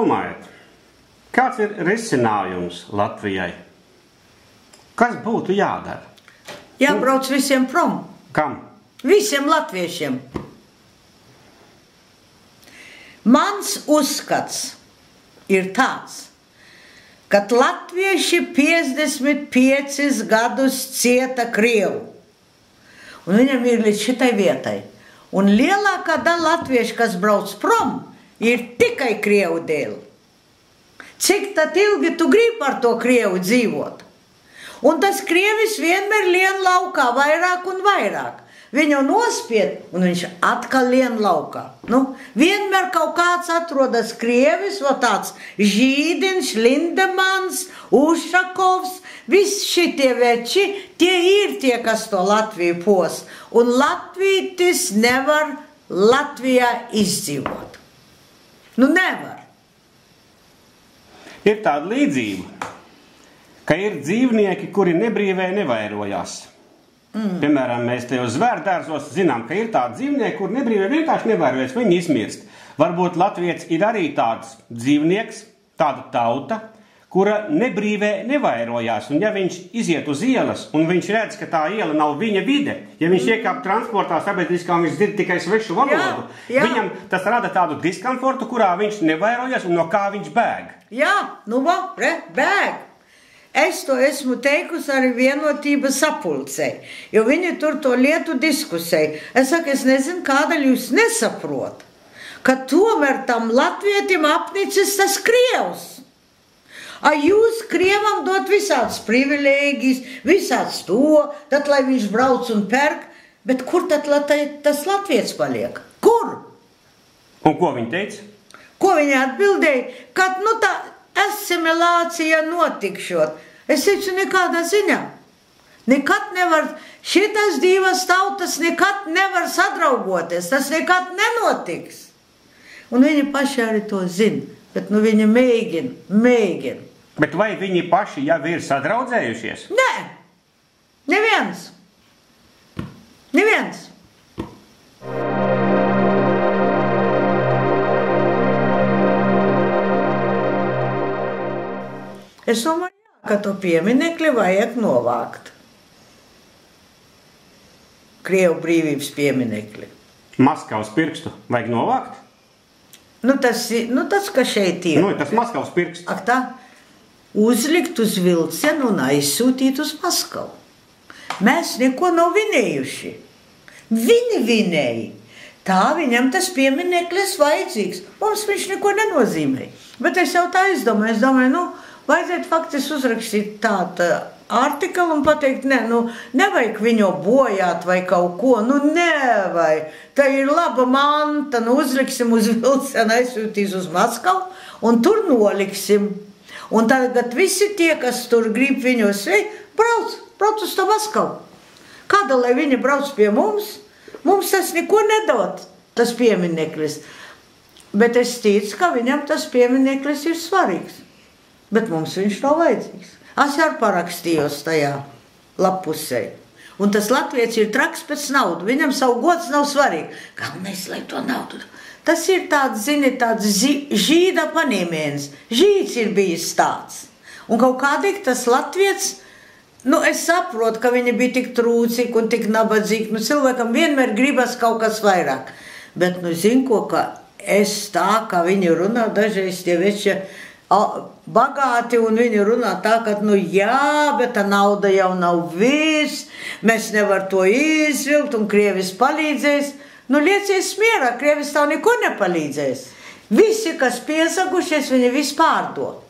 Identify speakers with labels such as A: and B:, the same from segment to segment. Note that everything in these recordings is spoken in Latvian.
A: domājat, kāds ir risinājums Latvijai? Kas būtu jādara?
B: Jābrauc visiem prom.
A: Kam?
B: Visiem latviešiem. Mans uzskats ir tāds, ka latvieši 55 gadus cieta Krievu. Un viņam ir līdz šitai vietai. Un lielākā daļa latviešu, kas brauc prom, ir tikai Krievu dēļ. Cik tad ilgi tu gribi ar to Krievu dzīvot? Un tas Krievis vienmēr lien laukā vairāk un vairāk. Viņu nospied, un viņš atkal lien laukā. Nu, vienmēr kaut kāds atrodas krievis, vai tāds Žīdins, Lindemans, Ušakovs. Visi šie veči, tie ir tie, kas to Latviju pos. Un Latvijas nevar Latvijā izdzīvot. Nu, nevar.
A: Ir tāda līdzība, ka ir dzīvnieki, kuri nebrīvē nevairojās. Mm. Piemēram, mēs te uz zvērdārzos zinām, ka ir tādi dzīvnieki, kur nebrīvē vienkārši nevairojās, viņi izmirst. Varbūt Latvijas ir arī tāds dzīvnieks, tāda tauta, kura nebrīvē nevairojās. Un ja viņš iziet uz ielas un viņš redz, ka tā iela nav viņa vide, ja viņš mm. iekāp transportā sabiedriskā un viņš dzird tikai svešu valodu, jā, jā. viņam tas rada tādu diskomfortu, kurā viņš nevairojas un no kā viņš bēg.
B: Jā, nu va, re, bēg. Es to esmu teikusi arī vienotības sapulcē, jo viņi tur to lietu diskusēja. Es saku, es nezinu, kādēļ jūs nesaprotat, ka tomēr tam latvietim apnicis tas krievs. A jūs krievam dot visādas privilēģijas, visādas to, tad lai viņš brauc un pērk, bet kur tad tas latviets paliek? Kur?
A: Un ko viņi teica?
B: Ko viņi atbildēja? Kad nu tā asimilācija notikšot. Es teicu, nekādā ziņā. Nekad nevar, šitas divas tautas nekad nevar sadraugoties, tas nekad nenotiks. Un viņi paši arī to zina, bet nu viņi mēģina, mēģina.
A: Bet vai viņi paši jau ir sadraudzējušies?
B: Nē, neviens. Neviens. Es domāju, ka to pieminekli vajag novākt. Krievu brīvības pieminekli.
A: Maskavas pirkstu vajag novākt?
B: Nu, tas, nu, tas ka šeit ir.
A: Nu, tas Maskavas pirksts.
B: Ak tā, uzlikt uz vilcienu un aizsūtīt uz Maskavu. Mēs neko nav vinējuši. Viņi vinēja. Tā viņam tas piemineklis vajadzīgs. Mums viņš neko nenozīmē. Bet es jau tā izdomāju. Es domāju, nu, Vajadzētu faktiski uzrakstīt tādu artiklu un pateikt, ne, nu, nevajag viņu bojāt vai kaut ko. Nu, nevajag. Tā ir laba manta, nu, uzliksim uz vilcienu, aizsūtīs uz Maskavu un tur noliksim. Un tagad visi tie, kas tur grib viņos veikt, brauc, brauc uz to Maskavu. Kāda, lai viņi brauc pie mums? Mums tas neko nedod, tas piemineklis. Bet es ticu, ka viņam tas piemineklis ir svarīgs bet mums viņš nav vajadzīgs. Es jau parakstījos tajā lapusē. Un tas latviečs ir traks pēc naudas. Viņam savu gods nav svarīgi. Galvenais, lai to naudu. Tas ir tāds, zini, tāds žīda panīmēns. Žīds ir bijis tāds. Un kaut kādīgi tas latviečs, nu es saprotu, ka viņi bija tik trūcīgi un tik nabadzīgi. Nu cilvēkam vienmēr gribas kaut kas vairāk. Bet, nu zinu, ko, ka es tā, kā viņi runā, dažreiz tie veči bagāti, un viņi runā tā, ka, nu, jā, bet tā nauda jau nav viss, mēs nevaram to izvilkt, un Krievis palīdzēs. Nu, liecies mierā, Krievis tev neko nepalīdzēs. Visi, kas piesakušies, viņi visu pārdod.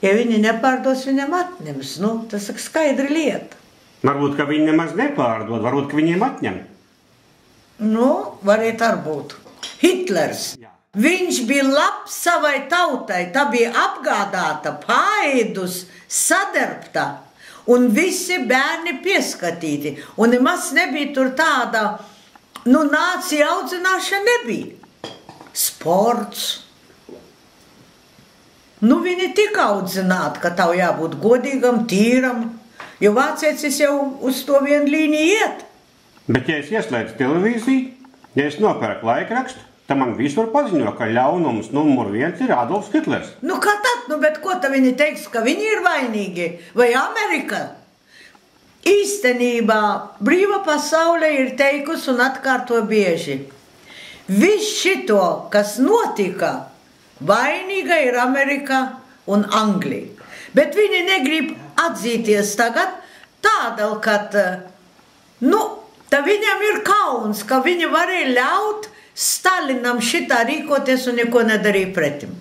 B: Ja viņi nepārdos, viņam atņems. Nu, tas ir skaidra lieta.
A: Varbūt, ka viņi nemaz nepārdod, varbūt, ka viņiem atņem.
B: Nu, varētu arī būt. Hitlers. Jā. Viņš bija labs savai tautai, tā bija apgādāta, pāēdus, sadarbta, un visi bērni pieskatīti. Un nemaz nebija tur tāda, nu, nācija audzināšana nebija. Sports. Nu, viņi tika audzināti, ka tev jābūt godīgam, tīram, jo vācietis jau uz to vienu līniju iet.
A: Bet, ja es ieslēdzu televīziju, ja es nopērku laikrakstu, tad man visur paziņo, ka ļaunums numur viens ir Adolfs Hitlers.
B: Nu, kā tad, nu, bet ko tad viņi teiks, ka viņi ir vainīgi? Vai Amerika? Īstenībā brīva pasaule ir teikusi un atkārto bieži. Viss šito, kas notika, vainīga ir Amerika un Anglija. Bet viņi negrib atzīties tagad tādēļ, ka nu, viņam ir kauns, ka viņi varēja ļaut Stalinam šitā rīkoties un neko nedarīja pretim.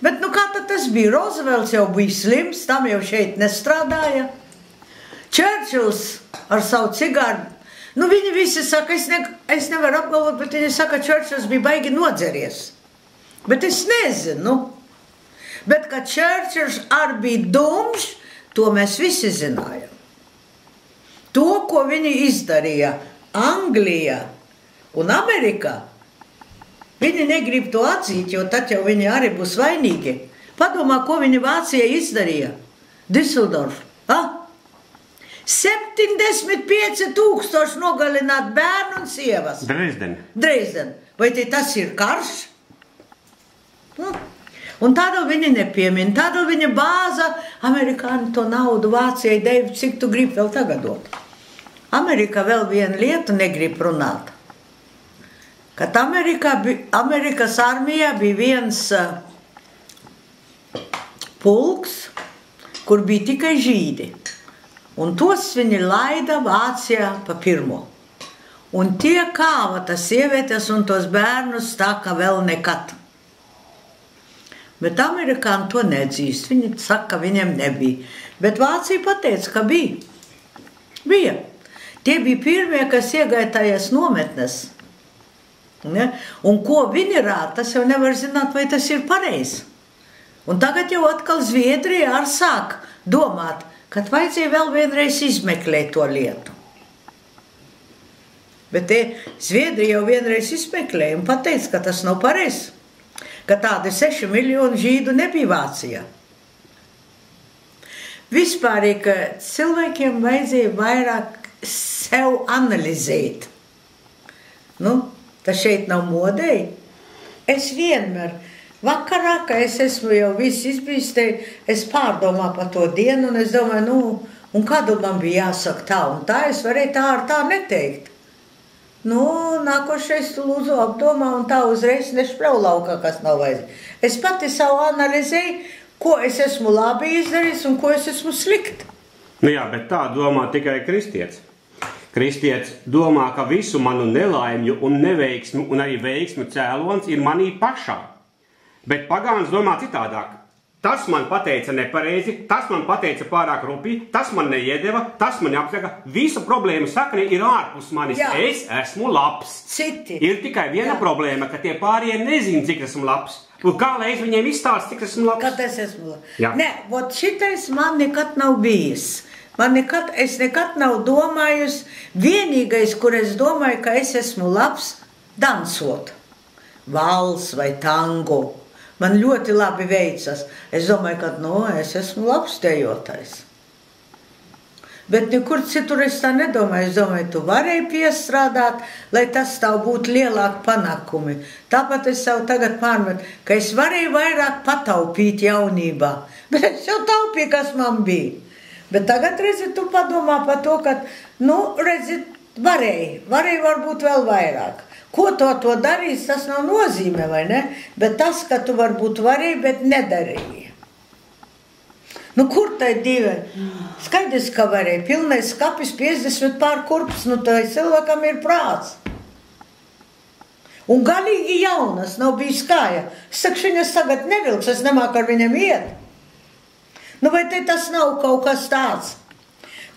B: Bet nu, kā tas bija? Roosevelts jau bija slims, tam jau šeit nestrādāja. Čērčils ar savu cigāru. Nu, viņi visi saka, es, ne, es nevaru apgalvot, bet viņi saka, ka Čērčils bija baigi nodzeries. Bet es nezinu. Nu. Bet ka Čērčils arī bija dumšs, to mēs visi zinājām. To, ko viņi izdarīja Anglijā un Amerikā, viņi negrib to atzīt, jo tad jau viņi arī būs vainīgi. Padomā, ko viņi Vācijai izdarīja. Düsseldorf. Ah? 75 tūkstoši nogalināt bērnu un sievas.
A: Dresden.
B: Dresden. Vai tas ir karš? Nu. Un tādēļ viņi nepiemina, tādēļ viņa bāza amerikāņu to naudu Vācijai deva, cik tu gribi vēl tagad dot. Amerika vēl vienu lietu negrib runāt. Kad Amerikā, Amerikas armijā bija viens pulks, kur bija tikai žīdi. Un tos viņi laida Vācijā pa pirmo. Un tie kāva tas sievietes un tos bērnus tā kā vēl nekad. Bet amerikāņi to nedzīst. Viņi saka, ka viņiem nebija. Bet Vācija pateica, ka bija. Bija. Tie bija pirmie, kas iegaitājies nometnes. Ne? Un ko viņi rāda, tas jau nevar zināt, vai tas ir pareizi. Un tagad jau atkal Zviedrija ar sāk domāt, kad vajadzēja vēl vienreiz izmeklēt to lietu. Bet Zviedrija jau vienreiz izmeklēja un pateica, ka tas nav pareizi, ka tādi seši miljoni žīdu nebija Vācijā. Vispār, cilvēkiem vajadzēja vairāk sev analizēt. Nu, tas šeit nav modēji. Es vienmēr Vakarā, kad es esmu jau viss izbīstējis, es pārdomāju par to dienu, un es domāju, nu, un kādu man bija jāsaka tā un tā, es varēju tā ar tā neteikt. Nu, nākošais lūdzu apdomā un tā uzreiz nešprau laukā, kas nav vajadzīgs. Es pati savu analizēju, ko es esmu labi izdarījis un ko es esmu slikti.
A: Nu jā, bet tā domā tikai kristietis. Kristietis domā, ka visu manu nelaimju un neveiksmu un arī veiksmu cēlons ir manī pašā. Bet pagāns domā citādāk. Tas man teica nepareizi, tas man teica pārāk rupi, tas man neiedeva, tas man apsaka. Visa problēma sakne ir ārpus manis. Jā. Es esmu labs.
B: Citi.
A: Ir tikai viena Jā. problēma, ka tie pārējie nezina, cik esmu labs. Un kā lai es viņiem izstāstu, cik esmu labs?
B: Kad es esmu labs. Jā. Nē, vot šitais man nekad nav bijis. Man nekad, es nekad nav domājusi, vienīgais, kur es domāju, ka es esmu labs, dansot. Vals vai tango Man ļoti labi veicas. Es domāju, ka nu, es esmu labs dejotājs. Bet nekur citur es tā nedomāju. Es domāju, tu varēji piestrādāt, lai tas tev būtu lielāki panākumi. Tāpat es sev tagad pārmetu, ka es varēju vairāk pataupīt jaunībā. Bet es jau taupīju, kas man bija. Bet tagad, redzi, tu padomā par to, ka, nu, redzi, varēja, varēja varbūt vēl vairāk. Ko to, to darīs, tas nav nozīme, vai ne? Bet tas, ka tu varbūt varēji, bet nedarīji. Nu, kur tā ir divi? Skaidrs, ka varēja. Pilnais skapis, 50 pār kurpes, nu tā cilvēkam ir prāts. Un galīgi jaunas, nav bijis kāja. Es saku, viņas tagad nevilks, es nemāku ar viņam iet. Nu, vai te tas nav kaut kas tāds?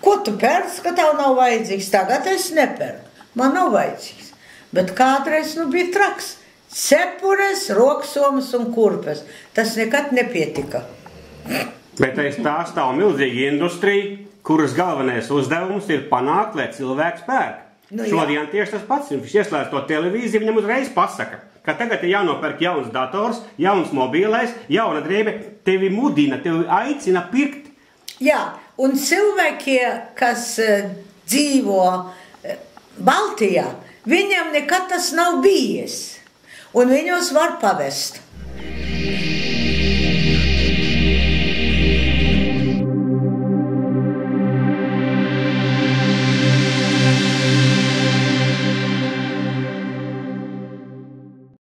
B: Ko tu pērc, ka tev nav vajadzīgs? Tagad es nepērku. Man nav vajadzīgs. Bet kādreiz nu, bija traks. Cepures, roksomas un kurpes. Tas nekad nepietika.
A: Bet aiz tā stāv milzīga industrija, kuras galvenais uzdevums ir panākt, lai cilvēks pērk. Nu, Šodien tieši tas pats. Viņš ieslēdz to televīziju, viņam uzreiz pasaka, ka tagad ir jānopērk jauns dators, jauns mobilais, jauna drēbe. Tevi mudina, tevi aicina pirkt.
B: Jā, un cilvēki, kas uh, dzīvo uh, Baltijā, Viņam nekad tas nav bijis. un viņos var pavest.